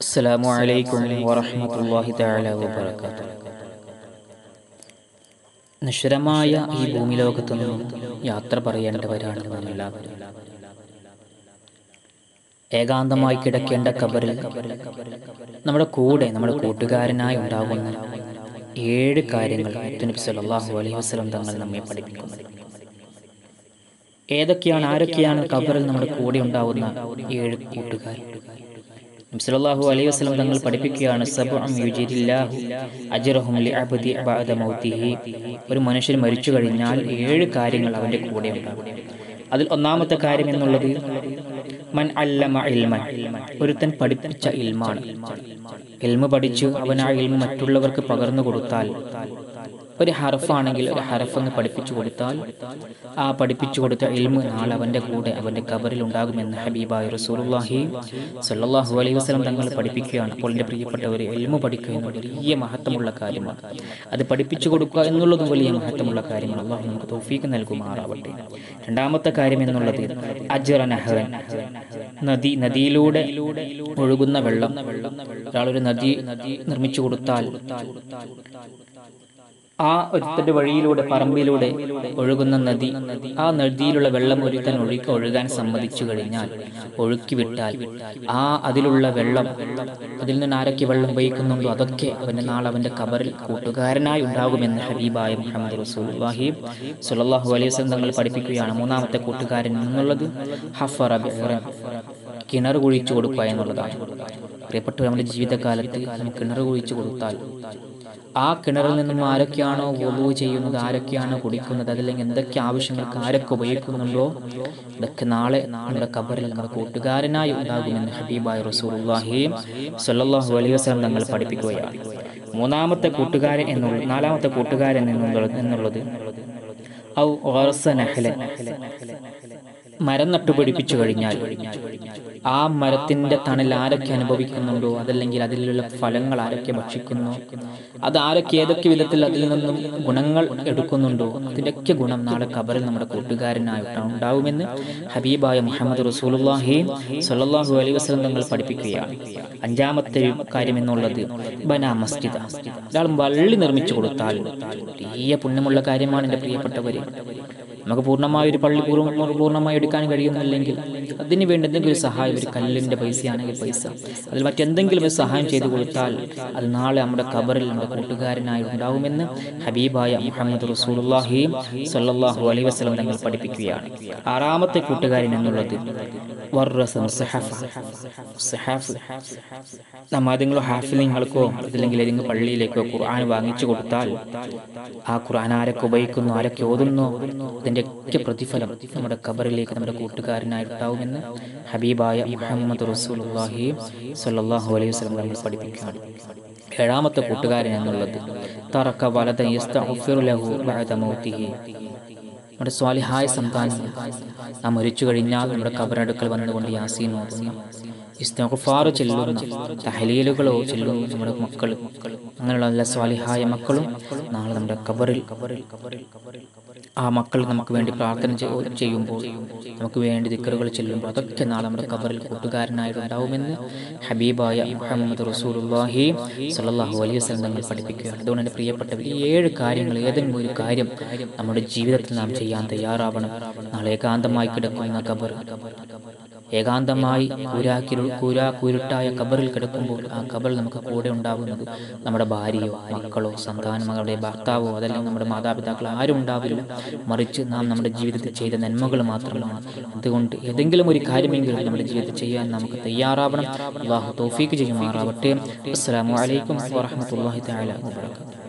അസ്സലാമു അലൈക്കും വറഹമത്തല്ലാഹി തആല വബറകാതുഹു. നശ്വരമായ ഈ ഭൂമിലോകത്തു നിന്നും യാത്ര പറയേണ്ടവരാണ് നാം ഏകാന്തമായി കിടക്കേണ്ട കബറിൽ നമ്മുടെ കൂടെ നമ്മുടെ കൂട്ടുകാരനായി ഉണ്ടാകുന്ന ഏഴ് കാര്യങ്ങൾ നബി സല്ലല്ലാഹു അലൈഹി വസല്ലം തങ്ങൾ നമ്മെ പഠിപ്പിക്കുന്നത് ഏതൊക്കെയാണ് ആരൊക്കെയാണ് കബറിൽ നമ്മുടെ കൂടെ ഉണ്ടാവുന്ന ഏഴ് കൂട്ടുകാർ? നബി സല്ലല്ലാഹു അലൈഹി വസല്ലം തങ്ങൾ പഠിപ്പിക്കുകയാണ് ഒരു മനുഷ്യൻ മരിച്ചു കഴിഞ്ഞാൽ ഏഴ് കാര്യങ്ങൾ അവന്റെ കൂടെ ഉണ്ടാകും. അതിൽ ഒന്നാമത്തെ കാര്യം എന്നുള്ളത് മൻ അല്ലമ ഇൽമൻ. ഒരുത്തൻ പഠിപ്പിച്ച ഇൽമാണ്. ഇൽമ പഠിച്ചു അവൻ ആ ഇൽമ മറ്റുള്ളവർക്ക് പകർന്നു കൊടുത്താൽ ഒരു ഹറഫാണെങ്കിൽ ഒരു ഹറഫെന്ന് പഠിപ്പിച്ചു കൊടുത്താൽ ആ പഠിപ്പിച്ചു കൊടുത്ത ഇൽമ നാളെ അവന്റെ കൂടെ അവന്റെ കബറിൽ ഉണ്ടാകുമെന്ന് ഹബീബായ റസൂലുള്ളാഹി സല്ലാഹു അലൈഹി വസ്ലം തങ്ങൾ പഠിപ്പിക്കുകയാണ്. അപ്പോൾ എന്റെ പ്രിയപ്പെട്ട ഒരു ഇൽമ പഠിക്കുക എന്നത് വലിയ മഹത്വമുള്ള കാര്യമാണ്. അത് പഠിപ്പിച്ചു കൊടുക്കുക എന്നുള്ളതും വലിയ മഹത്വമുള്ള കാര്യമാണ്. അള്ളാഹു നമുക്ക് തോഫീക്ക് നൽകുമാറാവട്ടെ. രണ്ടാമത്തെ കാര്യം എന്നുള്ളത് അജ്റ നദി നദിയിലൂടെ ഒഴുകുന്ന വെള്ളം. ഒരാളൊരു നദി നിർമ്മിച്ചു കൊടുത്താൽ ആ ഒരുത്തന്റെ വഴിയിലൂടെ പറമ്പിലൂടെ ഒഴുകുന്ന നദി ആ നദിയിലുള്ള വെള്ളം ഒരുത്തൻ ഒഴുക്കി ഒഴുകാൻ സമ്മതിച്ചു കഴിഞ്ഞാൽ ഒഴുക്കി വിട്ടാൽ ആ അതിലുള്ള വെള്ളം അതിൽ നിന്ന് ആരൊക്കെ വെള്ളം ഉപയോഗിക്കുന്നുണ്ടോ അതൊക്കെ അവന്റെ നാളെ അവന്റെ കബറിൽ കൂട്ടുകാരനായി ഉണ്ടാകുമെന്ന് ഹബീബായ മുഹമ്മദ് റസൂൽ വാഹിബ് സുലല്ലാഹു അലൈഹി തങ്ങൾ പഠിപ്പിക്കുകയാണ് മൂന്നാമത്തെ കൂട്ടുകാരൻ എന്നുള്ളത് ഹഫറ. കിണർ കുഴിച്ചു കൊടുക്കുക എന്നുള്ളതാണ് പ്രിയപ്പെട്ട നമ്മുടെ ജീവിതകാലത്ത് കിണർ കുഴിച്ചു കൊടുത്താൽ ആ കിണറിൽ നിന്നും ആരൊക്കെയാണോ വൊലു ചെയ്യുന്നത് ആരൊക്കെയാണോ കുടിക്കുന്നത് അതല്ലെങ്കിൽ എന്തൊക്കെ ആവശ്യങ്ങൾക്ക് ആരൊക്കെ ഉപയോഗിക്കുന്നുണ്ടോ ഇതൊക്കെ നാളെ നമ്മുടെ കബറിൽ നമ്മുടെ കൂട്ടുകാരനായി ഉണ്ടാകുമെന്ന് ഹബീബായ റസൂലുള്ളാഹി സല്ലാഹു അലൈഹി വസല്ലം തങ്ങൾ പഠിപ്പിക്കുകയാണ് മൂന്നാമത്തെ കൂട്ടുകാരൻ എന്നുള്ള നാലാമത്തെ കൂട്ടുകാരൻ എന്നുള്ളത് എന്നുള്ളത് ഔ. മരം നട്ടുപിടിപ്പിച്ചു കഴിഞ്ഞാൽ ആ മരത്തിന്റെ തണൽ ആരൊക്കെ അനുഭവിക്കുന്നുണ്ടോ? അതല്ലെങ്കിൽ അതിലുള്ള ഫലങ്ങൾ ആരൊക്കെ ഭക്ഷിക്കുന്നു? അത് ആരൊക്കെ ഏതൊക്കെ വിധത്തിൽ അതിൽ നിന്നും ഗുണങ്ങൾ എടുക്കുന്നുണ്ടോ? അതിന്റെയൊക്കെ ഗുണം നാളെ കബറിൽ നമ്മുടെ കൂട്ടുകാരനായിട്ട് ഉണ്ടാവുമെന്ന് ഹബീബായ മുഹമ്മദ് റസൂലുള്ളാഹി സ്വല്ലല്ലാഹു അലൈഹി വസല്ലം തങ്ങൾ പഠിപ്പിക്കുകയാണ്. അഞ്ചാമത്തെ കാര്യം എന്നുള്ളത് ബനാ മസ്ജിദ്. ഒരാൾ വള്ളി നിർമ്മിച്ചു കൊടുത്താൽ വലിയ പുണ്യമുള്ള കാര്യമാണ് എന്റെ പ്രിയപ്പെട്ടവരെ. നമുക്ക് പൂർണമായ ഒരു പള്ളി പൂർണ പൂർണമായി എടുക്കാൻ കഴിയുന്നില്ലെങ്കിൽ അതിന് വേണ്ടി എന്തെങ്കിലും ഒരു സഹായം ഒരു കല്ലിന്റെ പൈസയാണെങ്കിൽ പൈസ. അതിൽ മറ്റെന്തെങ്കിലും ഒരു സഹായം ചെയ്തു കൊടുത്താൽ അത് നാളെ നമ്മുടെ കബറിൽ നമ്മുടെ കൂട്ടുകാരനായി ഉണ്ടാവുമെന്ന് ഹബീബായ മുഹമ്മദ് റസൂലുള്ളാഹി സല്ലാഹു അലൈ വസ്ലം തങ്ങൾ പഠിപ്പിക്കുകയാണ്. ആറാമത്തെ കൂട്ടുകാരൻ എന്നുള്ളത് ഏതെങ്കിലും ഹാഫിലിങ്ങൾക്കോ അതല്ലെങ്കിൽ ഏതെങ്കിലും പള്ളിയിലേക്കോ ഖുർആൻ വാങ്ങിച്ചു കൊടുത്താൽ ആ ഖുർആൻ ആരൊക്കെ ഉപയോഗിക്കുന്നു ആരൊക്കെ ഓതുന്നു അതിന്റെ ഒക്കെ പ്രതിഫലം നമ്മുടെ ഖബറിലേക്ക് നമ്മുടെ കൂട്ടുകാരനായിട്ടുണ്ടാവുമെന്ന് ഹബീബായ മുഹമ്മദ് റസൂലുള്ളാഹി സ്വല്ലല്ലാഹു അലൈഹി വസല്ലം നമ്മൾ പഠിപ്പിക്കുകയാണ്. ഏഴാമത്തെ കൂട്ടുകാരൻ എന്നുള്ളത് തറക്ക വലത യസ്തഗ്ഫിറു ലഹു ബഅദ മൗതിഹി നമ്മുടെ സ്വാലിഹായ സന്താനം. നാം മരിച്ചു കഴിഞ്ഞാൽ നമ്മുടെ കബറടുക്കൽ വന്നുകൊണ്ട് യാസീൻ ഓതുന്ന. ഇസ്തഗ്ഫാർ ചെല്ലുന്ന തഹലീലുകളോ ചെല്ലും നമ്മുടെ മക്കൾ അങ്ങനെയുള്ള നല്ല സ്വാലിഹായ മക്കളും നാളെ നമ്മുടെ കബറിൽ ആ മക്കൾ നമുക്ക് വേണ്ടി പ്രാർത്ഥന ചെയ്യുമ്പോൾ നമുക്ക് വേണ്ടി ദിക്കറുകൾ ചെല്ലുമ്പോൾ അതൊക്കെ നാളെ നമ്മുടെ കബറിൽ കൂട്ടുകാരനായിട്ടുണ്ടാവുമെന്ന് ഹബീബായ മുഹമ്മദ് റസൂലുള്ളാഹി സലാഹു അലൈഹി വസ്ലം തങ്ങൾ പഠിപ്പിക്കുകയാണ്. അതുകൊണ്ട് എന്റെ പ്രിയപ്പെട്ട ഈ ഏഴ് കാര്യങ്ങൾ ഏതെങ്കിലും ഒരു കാര്യം നമ്മുടെ ജീവിതത്തിൽ നാം ചെയ്യാൻ തയ്യാറാവണം. നാളെ ഏകാന്തമായി കിടക്കുന്ന കബർ ഏകാന്തമായി കൂരാക്കി കൂരാ കുരുട്ടായ കബറിൽ കിടക്കുമ്പോൾ ആ കബർ നമുക്ക് കൂടെ ഉണ്ടാകുന്നത് നമ്മുടെ ഭാര്യയോ മക്കളോ സന്താനങ്ങളുടെ ഭർത്താവോ അതല്ലെങ്കിൽ നമ്മുടെ മാതാപിതാക്കൾ ആരും ഉണ്ടാവില്ല. മറിച്ച് നാം നമ്മുടെ ജീവിതത്തിൽ ചെയ്ത നന്മകൾ മാത്രമാണ്. അതുകൊണ്ട് ഏതെങ്കിലും ഒരു കാര്യമെങ്കിലും നമ്മുടെ ജീവിതത്തിൽ ചെയ്യാൻ നമുക്ക് തയ്യാറാവണം. അള്ളാഹു തോഫീക്ക് ചെയ്യുമാറാവട്ടെ. അസ്സാം വലൈക്കും വാഹമത്തല്ലാഹി വബറകാതുഹു.